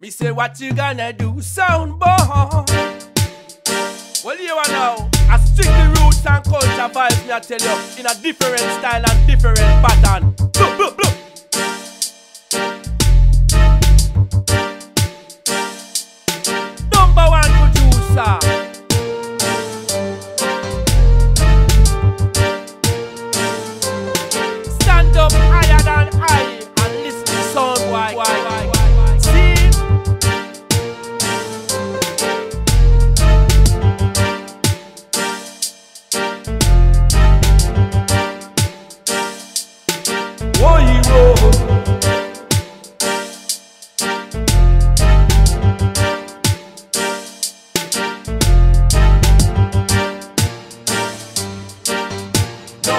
Me say what you gonna do, sound boy. Well, you are now. I stick the roots and culture vibes, me I tell you, in a different style and different pattern. Look, look, look. Number one producer. Stand up higher than I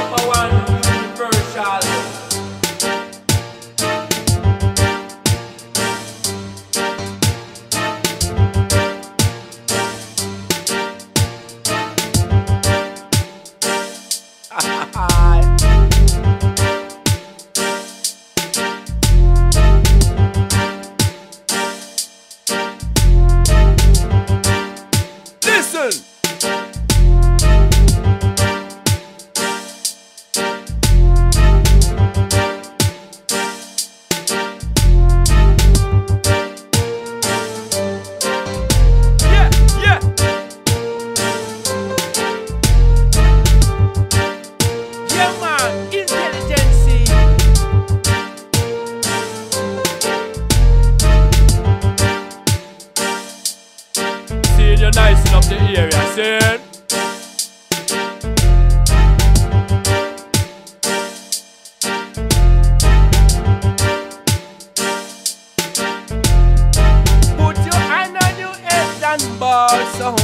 Number one Seeing you nicing up the area, see? Put your hand on your head and ball sound